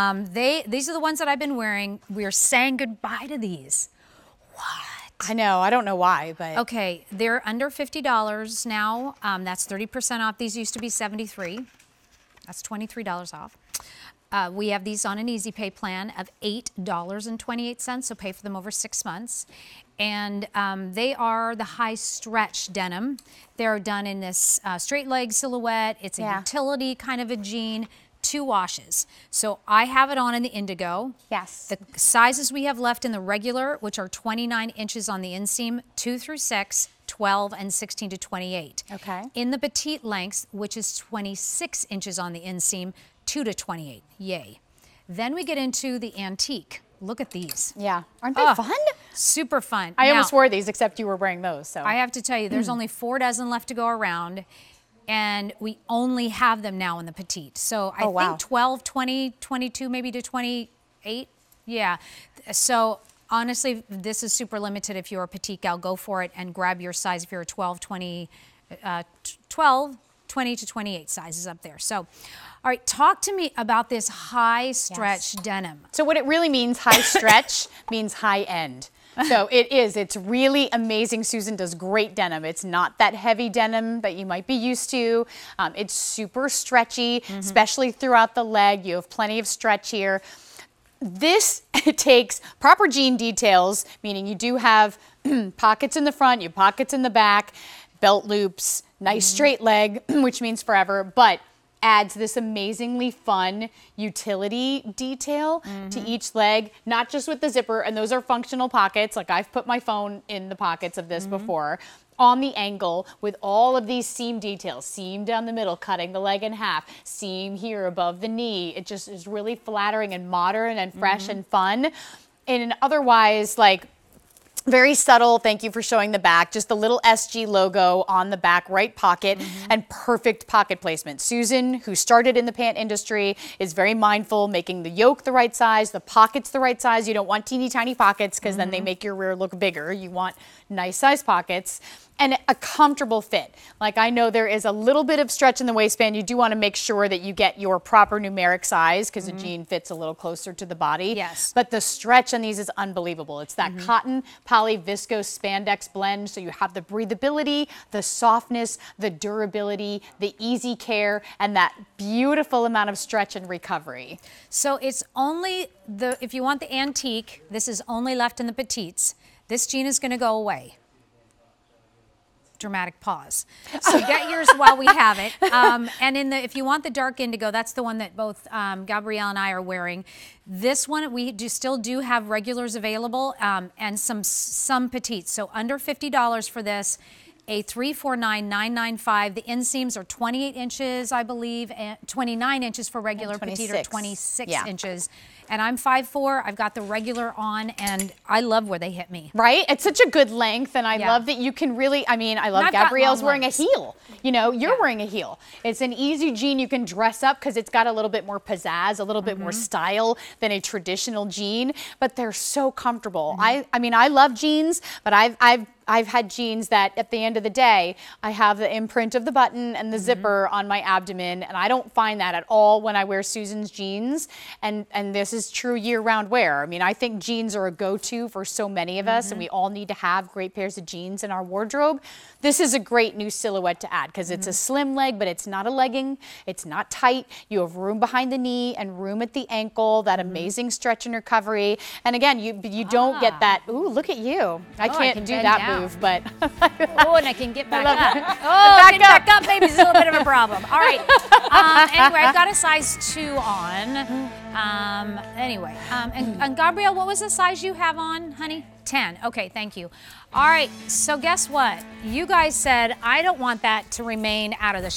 Um, they these are the ones that I've been wearing. We are saying goodbye to these. What? I know. I don't know why, but Okay, they're under fifty dollars now. Um, that's thirty percent off. These used to be seventy-three. That's twenty-three dollars off. Uh, we have these on an easy pay plan of eight dollars and twenty-eight cents. So pay for them over six months, and um, they are the high stretch denim. They're done in this uh, straight leg silhouette. It's a Yeah. utility kind of a jean. Two washes. So I have it on in the indigo. Yes. The sizes we have left in the regular, which are 29 inches on the inseam, 2 through 6, 12, and 16 to 28. Okay. In the petite lengths, which is 26 inches on the inseam, 2 to 28. Yay. Then we get into the antique. Look at these. yeah, aren't they Ah, fun? Super fun. I Now, almost wore these, except you were wearing those. So I have to tell you, there's only four dozen left to go around, and we only have them now in the petite. So I Oh, wow. think 12, 20, 22, maybe to 28. Yeah. So honestly, this is super limited. If you're a petite gal, go for it and grab your size. If you're a 12, 20, uh, 12, 20 to 28 sizes up there. So, all right, talk to me about this high stretch denim. So what it really means, high stretch, means high end. So it is. It's really amazing. Susan does great denim. It's not that heavy denim that you might be used to. Um, it's super stretchy, especially throughout the leg. You have plenty of stretch here. This takes proper jean details, meaning you do have pockets in the front, you have pockets in the back, belt loops, nice straight leg, which means forever, but adds this amazingly fun utility detail to mm-hmm. each leg, not just with the zipper, and those are functional pockets. Like I've put my phone in the pockets of this mm-hmm. before. On the angle with all of these seam details, seam down the middle, cutting the leg in half, seam here above the knee. It just is really flattering and modern and fresh mm-hmm. and fun. In an otherwise like very subtle. Thank you for showing the back. Just the little SG logo on the back right pocket mm-hmm. and perfect pocket placement. Susan, who started in the pant industry, is very mindful making the yoke the right size, the pockets the right size. You don't want teeny tiny pockets because then they mm-hmm. make your rear look bigger. You want nice size pockets and a comfortable fit. Like I know there is a little bit of stretch in the waistband. You do want to make sure that you get your proper numeric size because a mm-hmm. jean fits a little closer to the body. Yes. But the stretch on these is unbelievable. It's that cotton poly viscose spandex blend. So you have the breathability, the softness, the durability, the easy care, and that beautiful amount of stretch and recovery. So it's only the if you want the antique, this is only left in the petites. This jean is going to go away. Dramatic pause. So get yours while we have it. Um, and in the if you want the dark indigo, that's the one that both um, Gabrielle and I are wearing. This one we do still do have regulars available um, and some some petites. So under fifty dollars for this. A 349995. The inseams are 28 inches, I believe, and 29 inches for regular petite or 26. 26 Yeah. inches. And I'm 5'4". I've got the regular on, and I love where they hit me. Right? It's such a good length, and I Yeah. love that you can really. I mean, I love Gabrielle's wearing legs. a heel. You know, you're Yeah. wearing a heel. It's an easy jean you can dress up because it's got a little bit more pizzazz, a little bit more Mm-hmm. style than a traditional jean, but they're so comfortable. Mm-hmm. I, I mean, I love jeans, but I've, I've, I've had jeans that at the end of the day, I have the imprint of the button and the Mm-hmm. zipper on my abdomen, and I don't find that at all when I wear Susan's jeans. And and this is true year-round wear. I mean, I think jeans are a go-to for so many of us, and we all need to have great pairs of jeans in our wardrobe. This is a great new silhouette to add because it's a slim leg, but it's not a legging. It's not tight. You have room behind the knee and room at the ankle. That amazing stretch and recovery. And again, you you don't Ah. get that. Ooh, look at you! I Oh, can't can do that down. Move, but. Oh, and I can get back up. it. Oh, Back getting back up. up, baby, is a little bit of a problem. All right. Um, anyway, I've got a size two on. Um, anyway, um, and, and Gabrielle, what was the size you have on, honey? 10. Okay, thank you. All right, so guess what? You guys said I don't want that to remain out of the